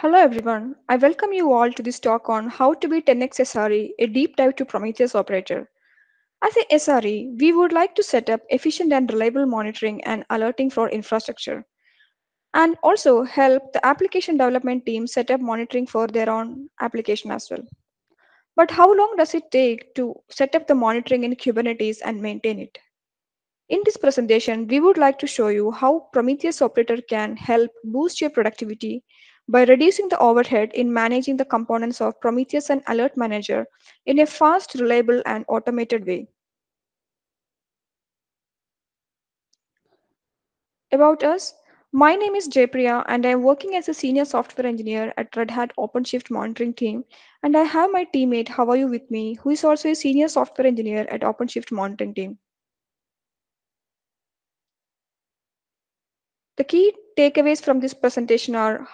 Hello everyone. I welcome you all to this talk on how to be 10x SRE, a deep dive to Prometheus operator. As a SRE, we would like to set up efficient and reliable monitoring and alerting for infrastructure and also help the application development team set up monitoring for their own application as well. But how long does it take to set up the monitoring in Kubernetes and maintain it? In this presentation, we would like to show you how Prometheus Operator can help boost your productivity by reducing the overhead in managing the components of Prometheus and Alert Manager in a fast, reliable, and automated way. About us, my name is Jayapriya and I am working as a senior software engineer at Red Hat OpenShift monitoring team. And I have my teammate Haoyu with me, who is also a senior software engineer at OpenShift monitoring team. The key takeaways from this presentation are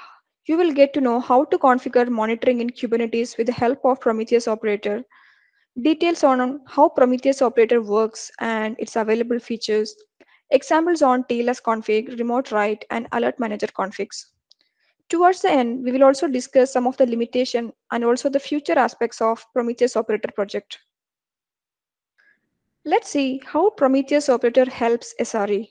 you will get to know how to configure monitoring in Kubernetes with the help of Prometheus Operator, details on how Prometheus Operator works and its available features, examples on TLS config, remote write, and alert manager configs. Towards the end, we will also discuss some of the limitation and also the future aspects of Prometheus Operator project. Let's see how Prometheus Operator helps SRE.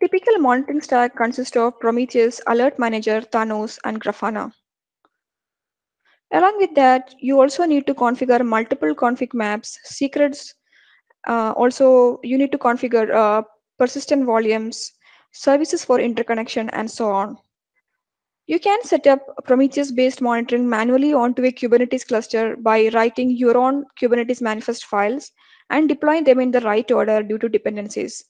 Typical monitoring stack consists of Prometheus, Alert Manager, Thanos, and Grafana. Along with that, you also need to configure multiple config maps, secrets. Uh, also, you need to configure uh, persistent volumes, services for interconnection, and so on. You can set up Prometheus-based monitoring manually onto a Kubernetes cluster by writing your own Kubernetes manifest files and deploying them in the right order due to dependencies.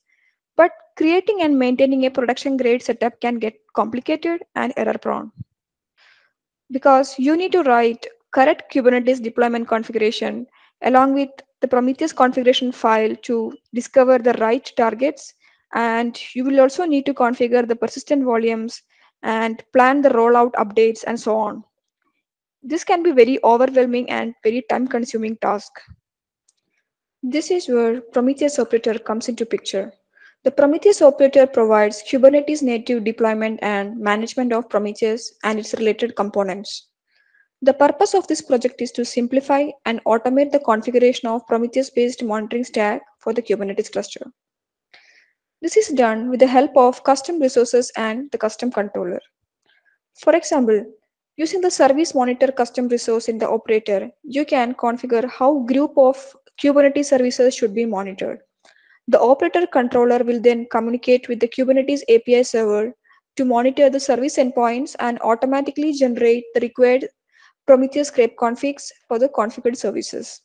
Creating and maintaining a production grade setup can get complicated and error prone because you need to write correct Kubernetes deployment configuration along with the Prometheus configuration file to discover the right targets. And you will also need to configure the persistent volumes and plan the rollout updates and so on. This can be very overwhelming and very time consuming task. This is where Prometheus operator comes into picture. The Prometheus operator provides Kubernetes native deployment and management of Prometheus and its related components. The purpose of this project is to simplify and automate the configuration of Prometheus-based monitoring stack for the Kubernetes cluster. This is done with the help of custom resources and the custom controller. For example, using the service monitor custom resource in the operator, you can configure how group of Kubernetes services should be monitored. The operator controller will then communicate with the Kubernetes API server to monitor the service endpoints and automatically generate the required Prometheus scrape configs for the configured services.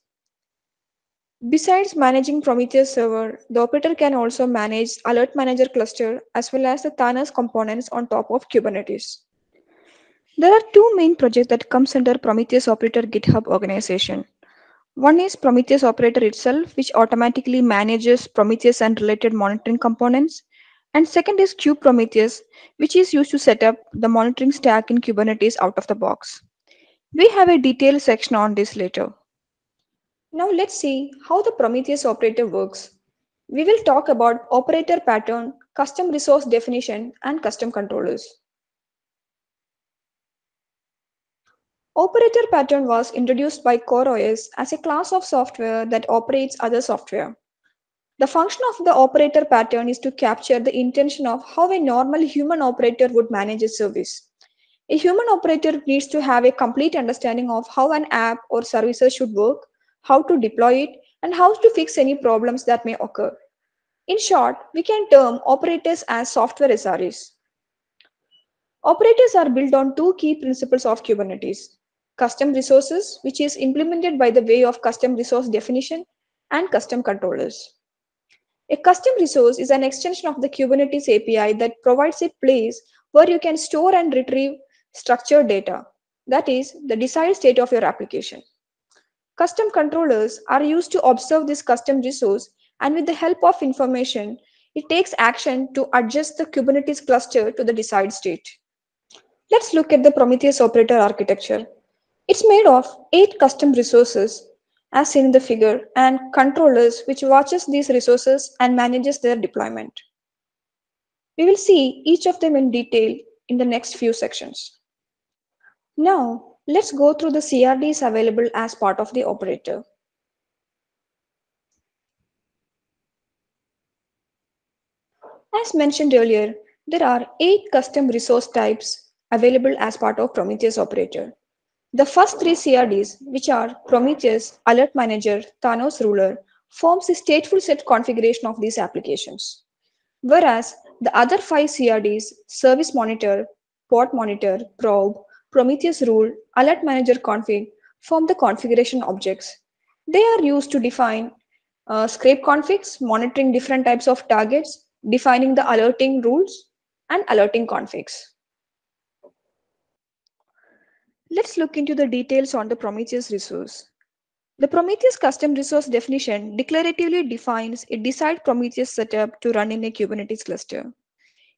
Besides managing Prometheus server, the operator can also manage Alert Manager cluster as well as the Thanos components on top of Kubernetes. There are two main projects that comes under Prometheus Operator GitHub organization. One is Prometheus operator itself, which automatically manages Prometheus and related monitoring components. And second is Kube Prometheus, which is used to set up the monitoring stack in Kubernetes out of the box. We have a detailed section on this later. Now let's see how the Prometheus operator works. We will talk about operator pattern, custom resource definition, and custom controllers. Operator pattern was introduced by CoreOS as a class of software that operates other software. The function of the operator pattern is to capture the intention of how a normal human operator would manage a service. A human operator needs to have a complete understanding of how an app or services should work, how to deploy it, and how to fix any problems that may occur. In short, we can term operators as software SREs. Operators are built on two key principles of Kubernetes custom resources, which is implemented by the way of custom resource definition and custom controllers. A custom resource is an extension of the Kubernetes API that provides a place where you can store and retrieve structured data, that is, the desired state of your application. Custom controllers are used to observe this custom resource, and with the help of information, it takes action to adjust the Kubernetes cluster to the desired state. Let's look at the Prometheus operator architecture. It's made of eight custom resources as seen in the figure and controllers which watches these resources and manages their deployment. We will see each of them in detail in the next few sections. Now, let's go through the CRDs available as part of the operator. As mentioned earlier, there are eight custom resource types available as part of Prometheus operator. The first three CRDs, which are Prometheus, Alert Manager, Thanos Ruler, forms the stateful set configuration of these applications. Whereas the other five CRDs, Service Monitor, Pod Monitor, Probe, Prometheus Rule, Alert Manager Config, form the configuration objects. They are used to define uh, scrape configs, monitoring different types of targets, defining the alerting rules, and alerting configs. Let's look into the details on the Prometheus resource. The Prometheus custom resource definition declaratively defines a desired Prometheus setup to run in a Kubernetes cluster.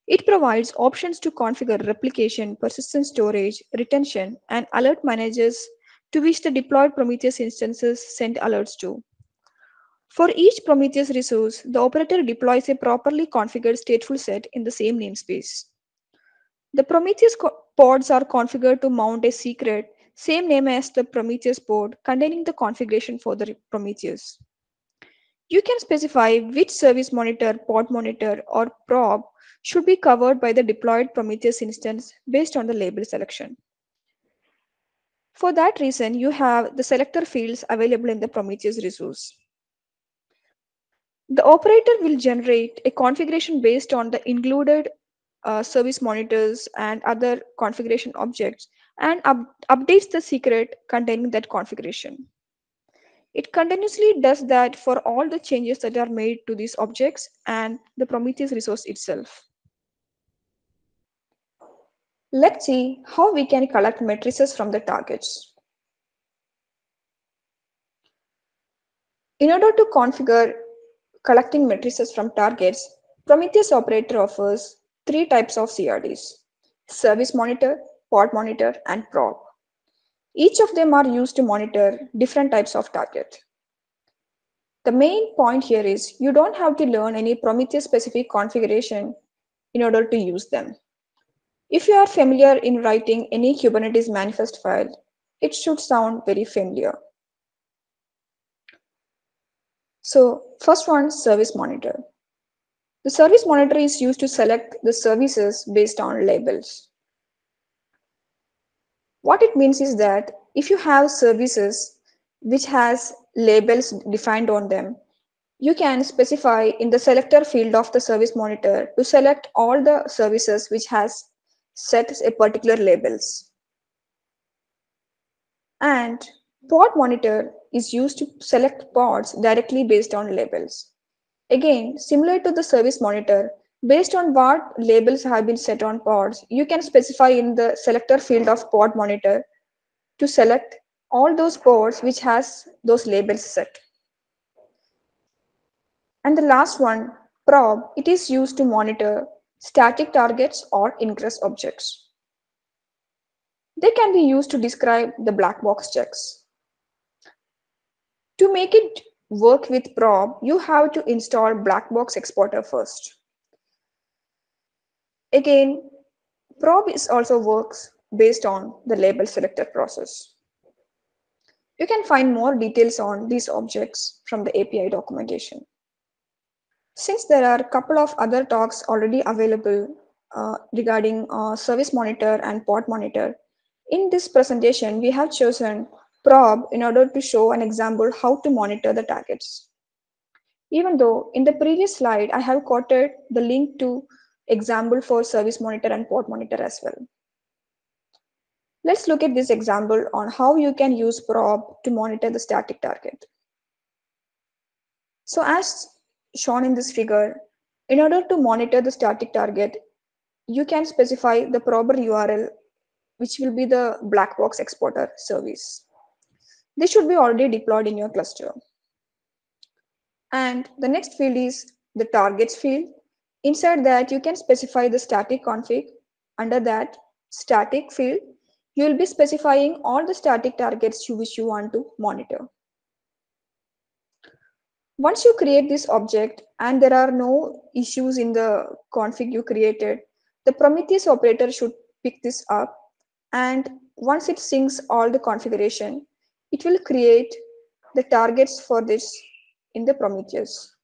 It provides options to configure replication, persistent storage, retention, and alert managers to which the deployed Prometheus instances send alerts to. For each Prometheus resource, the operator deploys a properly configured stateful set in the same namespace. The Prometheus pods are configured to mount a secret, same name as the Prometheus pod, containing the configuration for the Prometheus. You can specify which service monitor, pod monitor, or probe should be covered by the deployed Prometheus instance based on the label selection. For that reason, you have the selector fields available in the Prometheus resource. The operator will generate a configuration based on the included uh, service monitors and other configuration objects and up updates the secret containing that configuration. It continuously does that for all the changes that are made to these objects and the Prometheus resource itself. Let's see how we can collect matrices from the targets. In order to configure collecting matrices from targets, Prometheus operator offers three types of CRDs, service monitor, pod monitor, and probe. Each of them are used to monitor different types of target. The main point here is you don't have to learn any Prometheus specific configuration in order to use them. If you are familiar in writing any Kubernetes manifest file, it should sound very familiar. So first one, service monitor. The service monitor is used to select the services based on labels. What it means is that if you have services which has labels defined on them, you can specify in the selector field of the service monitor to select all the services which has set a particular labels. And pod monitor is used to select pods directly based on labels. Again, similar to the service monitor, based on what labels have been set on pods, you can specify in the selector field of pod monitor to select all those pods which has those labels set. And the last one, probe, it is used to monitor static targets or ingress objects. They can be used to describe the black box checks. To make it work with probe, you have to install black box exporter first. Again, probe is also works based on the label selector process. You can find more details on these objects from the API documentation. Since there are a couple of other talks already available uh, regarding uh, service monitor and pod monitor, in this presentation, we have chosen probe in order to show an example how to monitor the targets. Even though in the previous slide, I have quoted the link to example for service monitor and pod monitor as well. Let's look at this example on how you can use probe to monitor the static target. So as shown in this figure, in order to monitor the static target, you can specify the prober URL, which will be the black box exporter service. This should be already deployed in your cluster. And the next field is the targets field. Inside that, you can specify the static config. Under that static field, you will be specifying all the static targets you which you want to monitor. Once you create this object and there are no issues in the config you created, the Prometheus operator should pick this up and once it syncs all the configuration, it will create the targets for this in the Prometheus.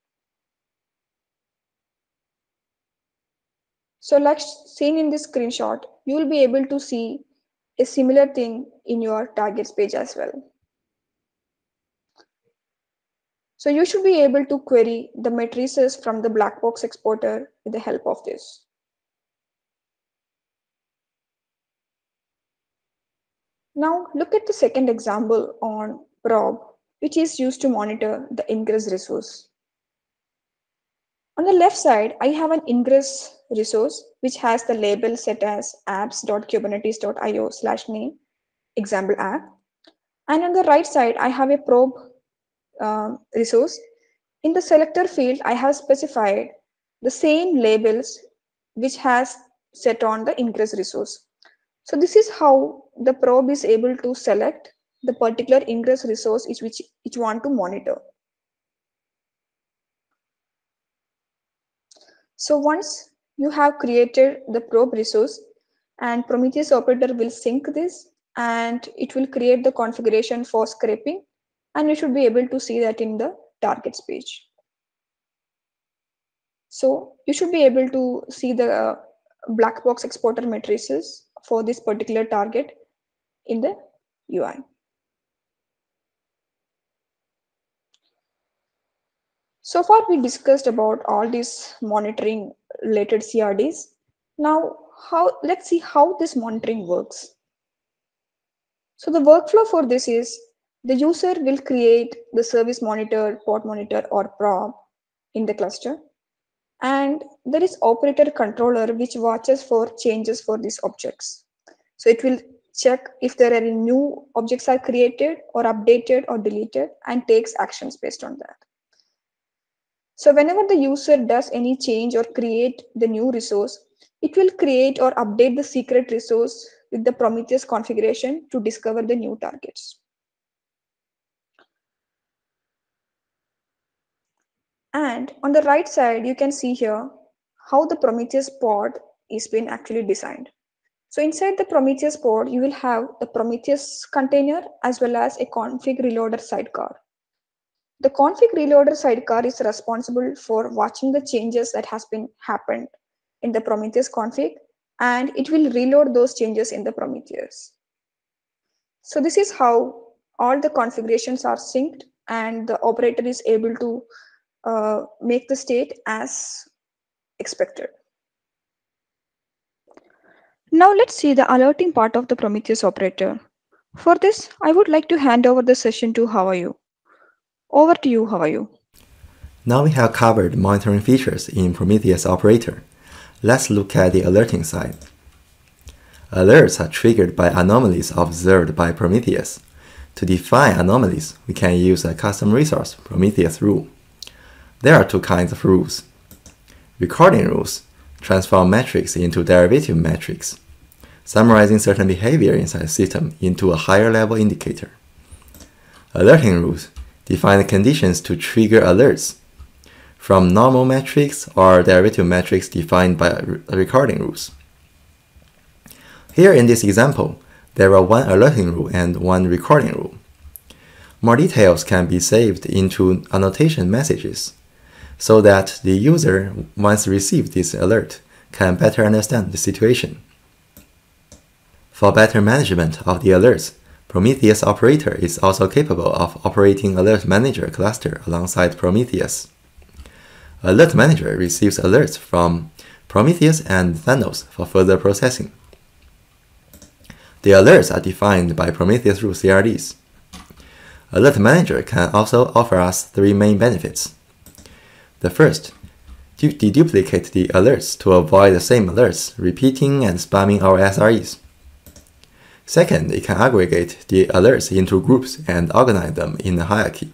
So like seen in this screenshot, you will be able to see a similar thing in your targets page as well. So you should be able to query the matrices from the black box exporter with the help of this. Now look at the second example on probe, which is used to monitor the ingress resource. On the left side, I have an ingress resource, which has the label set as apps.kubernetes.io slash name example app. And on the right side, I have a probe uh, resource. In the selector field, I have specified the same labels which has set on the ingress resource. So this is how the probe is able to select the particular ingress resource which, which it want to monitor. So once you have created the probe resource and Prometheus operator will sync this and it will create the configuration for scraping and you should be able to see that in the targets page. So you should be able to see the uh, black box exporter matrices for this particular target in the UI. So far we discussed about all these monitoring related CRDs. Now how let's see how this monitoring works. So the workflow for this is the user will create the service monitor, pod monitor, or probe in the cluster. And there is operator controller which watches for changes for these objects. So it will check if there are any new objects are created or updated or deleted and takes actions based on that. So whenever the user does any change or create the new resource, it will create or update the secret resource with the Prometheus configuration to discover the new targets. And on the right side, you can see here how the Prometheus pod is been actually designed. So inside the Prometheus pod, you will have the Prometheus container as well as a config reloader sidecar. The config reloader sidecar is responsible for watching the changes that has been happened in the Prometheus config and it will reload those changes in the Prometheus. So this is how all the configurations are synced and the operator is able to uh, make the state as expected. Now let's see the alerting part of the Prometheus operator. For this, I would like to hand over the session to Haoyu. Over to you, Haoyu. Now we have covered monitoring features in Prometheus operator. Let's look at the alerting side. Alerts are triggered by anomalies observed by Prometheus. To define anomalies, we can use a custom resource, Prometheus rule. There are two kinds of rules. Recording rules transform metrics into derivative metrics, summarizing certain behavior inside a system into a higher level indicator. Alerting rules define the conditions to trigger alerts from normal metrics or derivative metrics defined by recording rules. Here in this example, there are one alerting rule and one recording rule. More details can be saved into annotation messages so that the user, once received this alert, can better understand the situation. For better management of the alerts, Prometheus Operator is also capable of operating Alert Manager cluster alongside Prometheus. Alert Manager receives alerts from Prometheus and Thanos for further processing. The alerts are defined by Prometheus rule CRDs. Alert Manager can also offer us three main benefits. The first, deduplicate the alerts to avoid the same alerts repeating and spamming our SREs. Second, it can aggregate the alerts into groups and organize them in a hierarchy.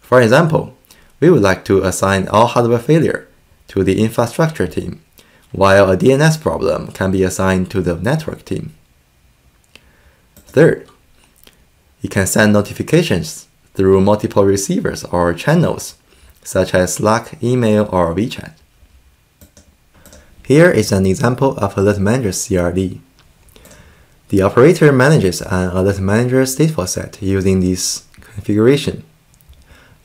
For example, we would like to assign all hardware failure to the infrastructure team, while a DNS problem can be assigned to the network team. Third, it can send notifications through multiple receivers or channels, such as Slack, email, or WeChat. Here is an example of Alert Manager CRD. The operator manages an Alert Manager stateful set using this configuration.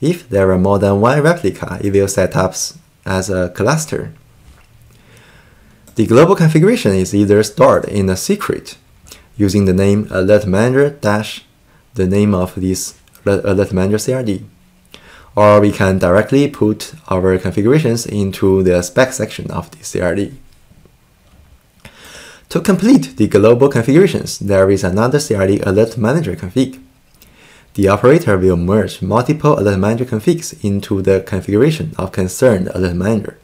If there are more than one replica, it will set up as a cluster. The global configuration is either stored in a secret using the name alert manager dash the name of this alert manager CRD. Or we can directly put our configurations into the spec section of the CRD. To complete the global configurations, there is another CRD alert manager config. The operator will merge multiple alert manager configs into the configuration of concerned alert manager.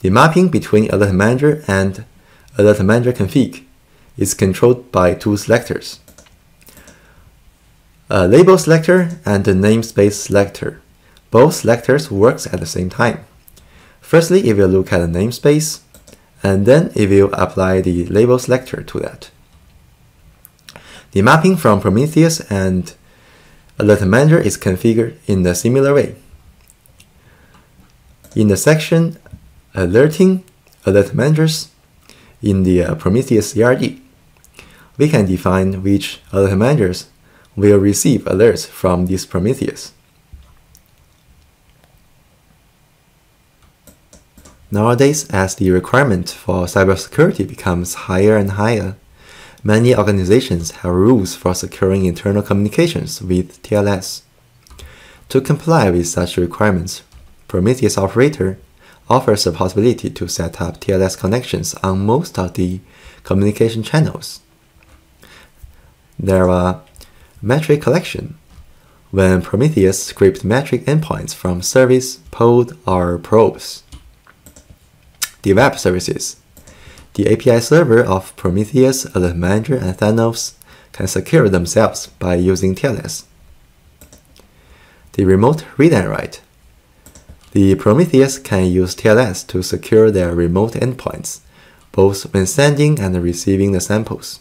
The mapping between alert manager and alert manager config is controlled by two selectors. A label selector and a namespace selector. Both selectors works at the same time. Firstly, it will look at the namespace, and then it will apply the label selector to that. The mapping from Prometheus and Alert Manager is configured in a similar way. In the section Alerting Alert Managers in the uh, Prometheus CRD, we can define which alert managers will receive alerts from this Prometheus. Nowadays, as the requirement for cybersecurity becomes higher and higher, many organizations have rules for securing internal communications with TLS. To comply with such requirements, Prometheus Operator offers the possibility to set up TLS connections on most of the communication channels. There are metric collection when Prometheus scraped metric endpoints from service, pod, or probes the web services. The API server of Prometheus, Manager, and Thanos can secure themselves by using TLS. The remote read and write. The Prometheus can use TLS to secure their remote endpoints, both when sending and receiving the samples.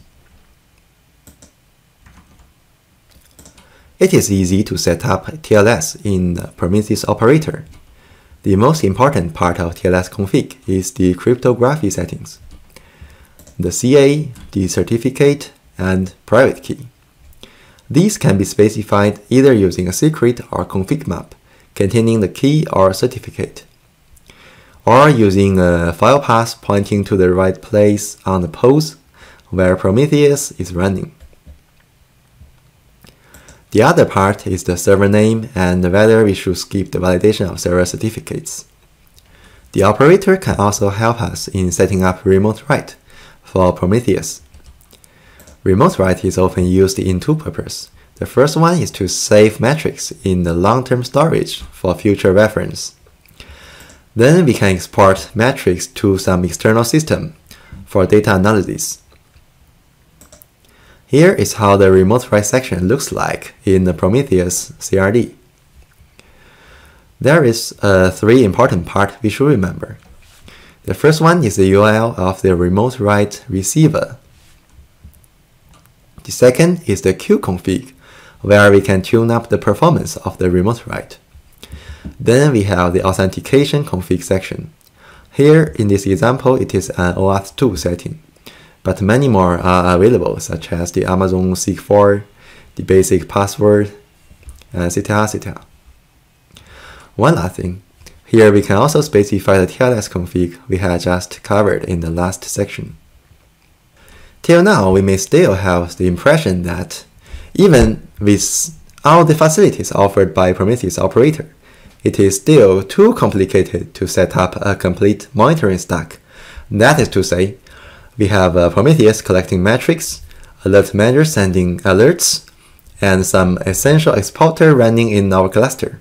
It is easy to set up TLS in Prometheus operator the most important part of TLS config is the cryptography settings. The CA, the certificate, and private key. These can be specified either using a secret or config map containing the key or certificate, or using a file path pointing to the right place on the pods where Prometheus is running. The other part is the server name and whether we should skip the validation of server certificates. The operator can also help us in setting up remote write for Prometheus. Remote write is often used in two purposes. The first one is to save metrics in the long-term storage for future reference. Then we can export metrics to some external system for data analysis. Here is how the remote write section looks like in the Prometheus CRD. There is a three important part we should remember. The first one is the URL of the remote write receiver. The second is the queue config, where we can tune up the performance of the remote write. Then we have the authentication config section. Here in this example, it is an OAuth 2 setting but many more are available, such as the Amazon Seek 4, the basic password, etc. etc. One last thing, here we can also specify the TLS config we had just covered in the last section. Till now, we may still have the impression that even with all the facilities offered by Prometheus operator, it is still too complicated to set up a complete monitoring stack. That is to say, we have uh, Prometheus collecting metrics, Alert Manager sending alerts, and some essential exporter running in our cluster.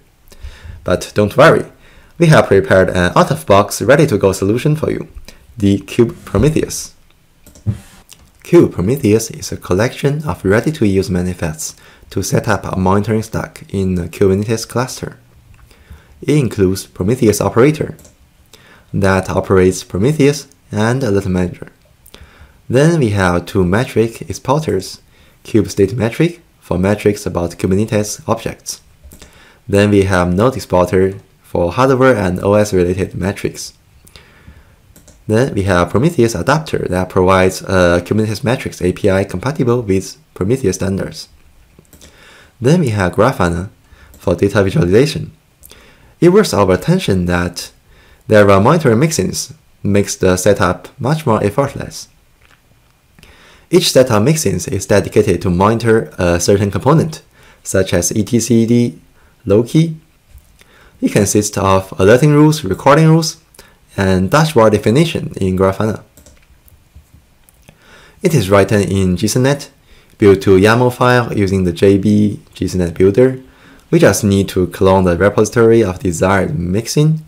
But don't worry, we have prepared an out-of-box ready-to-go solution for you, the Kube Prometheus. Kube Prometheus is a collection of ready-to-use manifests to set up a monitoring stack in a Kubernetes cluster. It includes Prometheus operator that operates Prometheus and Alert Manager. Then we have two metric exporters, kube state metric for metrics about Kubernetes objects. Then we have Node Exporter for hardware and OS related metrics. Then we have Prometheus Adapter that provides a Kubernetes metrics API compatible with Prometheus standards. Then we have Grafana for data visualization. It works our attention that there are monitoring mixins makes the setup much more effortless. Each setup mixins is dedicated to monitor a certain component, such as etcd Loki. It consists of alerting rules, recording rules, and dashboard definition in Grafana. It is written in Jsonnet, built to YAML file using the JB Jsonnet builder. We just need to clone the repository of desired mixin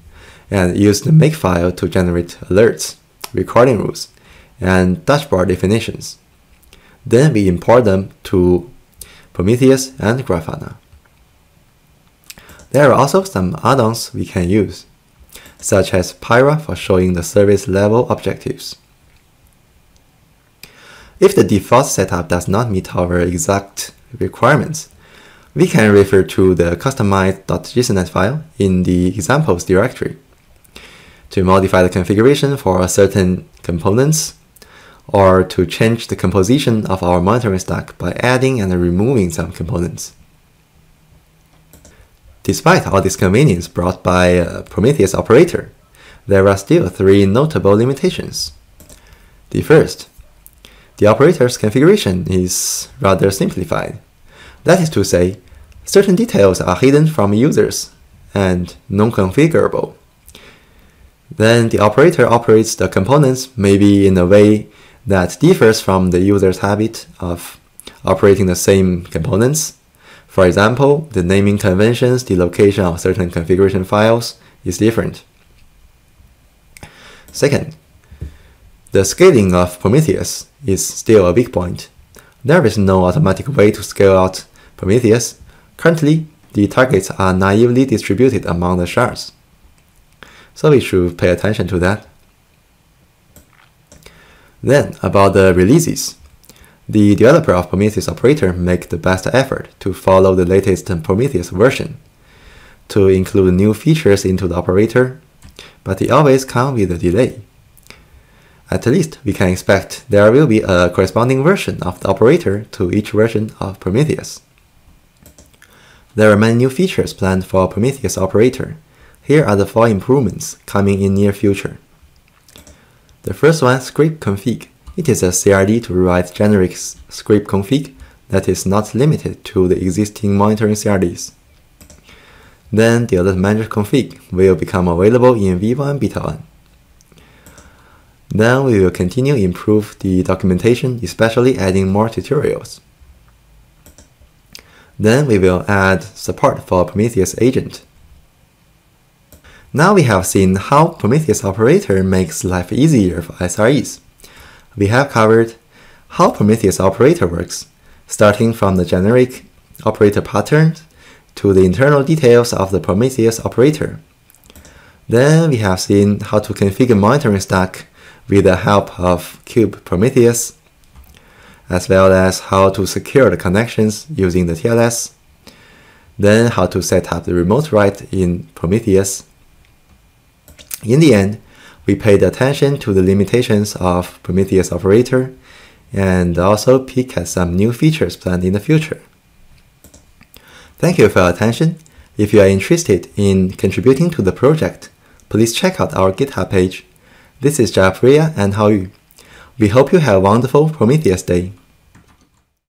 and use the makefile to generate alerts, recording rules, and dashboard definitions. Then we import them to Prometheus and Grafana. There are also some add-ons we can use, such as Pyrra for showing the service level objectives. If the default setup does not meet our exact requirements, we can refer to the customized.jsonnet file in the examples directory to modify the configuration for certain components or to change the composition of our monitoring stack by adding and removing some components. Despite all this convenience brought by uh, Prometheus operator, there are still three notable limitations. The first, the operator's configuration is rather simplified. That is to say, certain details are hidden from users and non-configurable. Then the operator operates the components maybe in a way that differs from the user's habit of operating the same components. For example, the naming conventions, the location of certain configuration files is different. Second, the scaling of Prometheus is still a weak point. There is no automatic way to scale out Prometheus. Currently, the targets are naively distributed among the shards. So we should pay attention to that. Then, about the releases. The developer of Prometheus operator make the best effort to follow the latest Prometheus version, to include new features into the operator, but they always come with a delay. At least we can expect there will be a corresponding version of the operator to each version of Prometheus. There are many new features planned for Prometheus operator, here are the four improvements coming in near future. The first one, scrape config. It is a CRD to write generic scrape config that is not limited to the existing monitoring CRDs. Then the alert manager config will become available in V1 Beta 1. Then we will continue to improve the documentation, especially adding more tutorials. Then we will add support for Prometheus agent. Now we have seen how Prometheus operator makes life easier for SREs. We have covered how Prometheus operator works, starting from the generic operator patterns to the internal details of the Prometheus operator. Then we have seen how to configure monitoring stack with the help of Kube Prometheus, as well as how to secure the connections using the TLS, then how to set up the remote write in Prometheus, in the end, we paid attention to the limitations of Prometheus operator and also peek at some new features planned in the future. Thank you for your attention. If you are interested in contributing to the project, please check out our GitHub page. This is Jayapriya and Hao Yu. We hope you have a wonderful Prometheus day.